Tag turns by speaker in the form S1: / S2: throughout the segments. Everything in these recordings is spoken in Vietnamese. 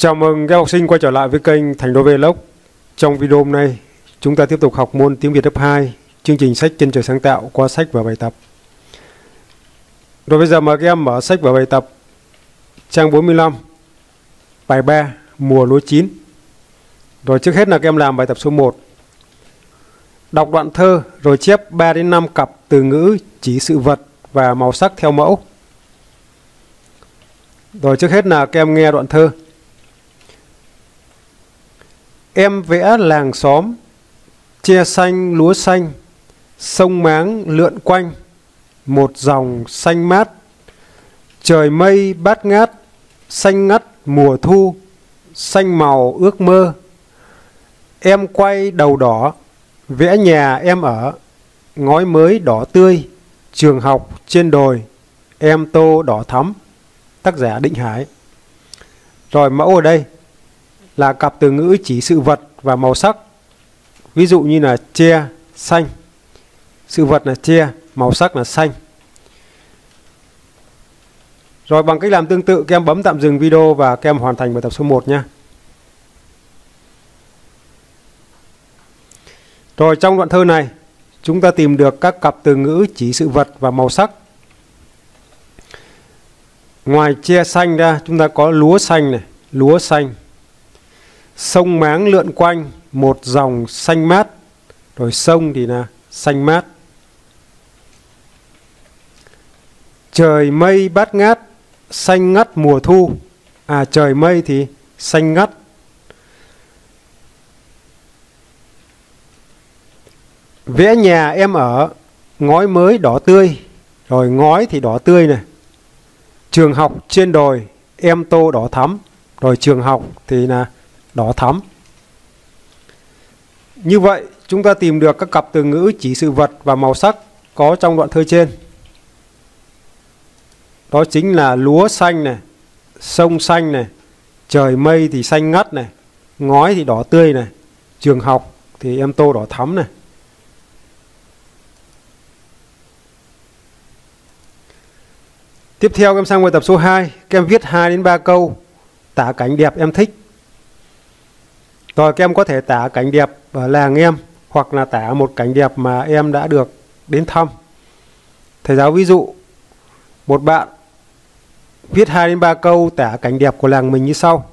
S1: Chào mừng các học sinh quay trở lại với kênh Thành Đô Vlog. Trong video hôm nay, chúng ta tiếp tục học môn tiếng Việt lớp 2, chương trình sách trên trời sáng tạo qua sách và bài tập. Rồi bây giờ mời các em mở sách và bài tập trang 45, bài 3, mùa lúa chín. Rồi trước hết là các em làm bài tập số 1. Đọc đoạn thơ rồi chép 3 đến 5 cặp từ ngữ chỉ sự vật và màu sắc theo mẫu. Rồi trước hết là các em nghe đoạn thơ. Em vẽ làng xóm, che xanh lúa xanh, sông máng lượn quanh, một dòng xanh mát. Trời mây bát ngát, xanh ngắt mùa thu, xanh màu ước mơ. Em quay đầu đỏ, vẽ nhà em ở, ngói mới đỏ tươi, trường học trên đồi, em tô đỏ thắm. Tác giả Định Hải. Rồi mẫu ở đây là cặp từ ngữ chỉ sự vật và màu sắc. Ví dụ như là che, xanh. Sự vật là che, màu sắc là xanh. Rồi bằng cách làm tương tự, các em bấm tạm dừng video và các em hoàn thành bài tập số 1 nhé. Rồi trong đoạn thơ này, chúng ta tìm được các cặp từ ngữ chỉ sự vật và màu sắc. Ngoài che xanh ra, chúng ta có lúa xanh này, lúa xanh. Sông máng lượn quanh, một dòng xanh mát. Rồi sông thì là xanh mát. Trời mây bát ngát, xanh ngắt mùa thu. À trời mây thì xanh ngắt. Vẽ nhà em ở, ngói mới đỏ tươi. Rồi ngói thì đỏ tươi này. Trường học trên đồi, em tô đỏ thắm. Rồi trường học thì là đỏ thắm. Như vậy, chúng ta tìm được các cặp từ ngữ chỉ sự vật và màu sắc có trong đoạn thơ trên. Đó chính là lúa xanh này, sông xanh này, trời mây thì xanh ngắt này, ngói thì đỏ tươi này, trường học thì em tô đỏ thắm này. Tiếp theo em sang bài tập số 2, các em viết 2 đến 3 câu tả cảnh đẹp em thích. Rồi các em có thể tả cảnh đẹp ở ờ, làng em hoặc là tả một cảnh đẹp mà em đã được đến thăm. Thầy giáo ví dụ một bạn viết 2 đến 3 câu tả cảnh đẹp của làng mình như sau.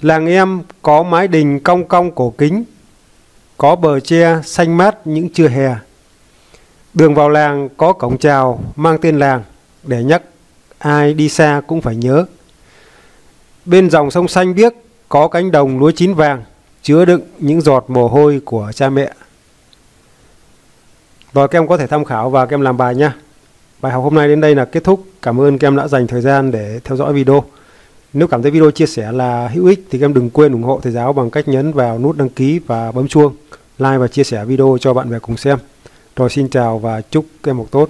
S1: Làng em có mái đình cong cong cổ kính, có bờ tre xanh mát những trưa hè. Đường vào làng có cổng chào mang tên làng để nhắc ai đi xa cũng phải nhớ. Bên dòng sông xanh biếc có cánh đồng lúa chín vàng chứa đựng những giọt mồ hôi của cha mẹ. Rồi các em có thể tham khảo và các em làm bài nha. Bài học hôm nay đến đây là kết thúc. Cảm ơn các em đã dành thời gian để theo dõi video. Nếu cảm thấy video chia sẻ là hữu ích thì các em đừng quên ủng hộ thầy giáo bằng cách nhấn vào nút đăng ký và bấm chuông, like và chia sẻ video cho bạn bè cùng xem. Rồi xin chào và chúc các em học tốt.